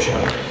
选了。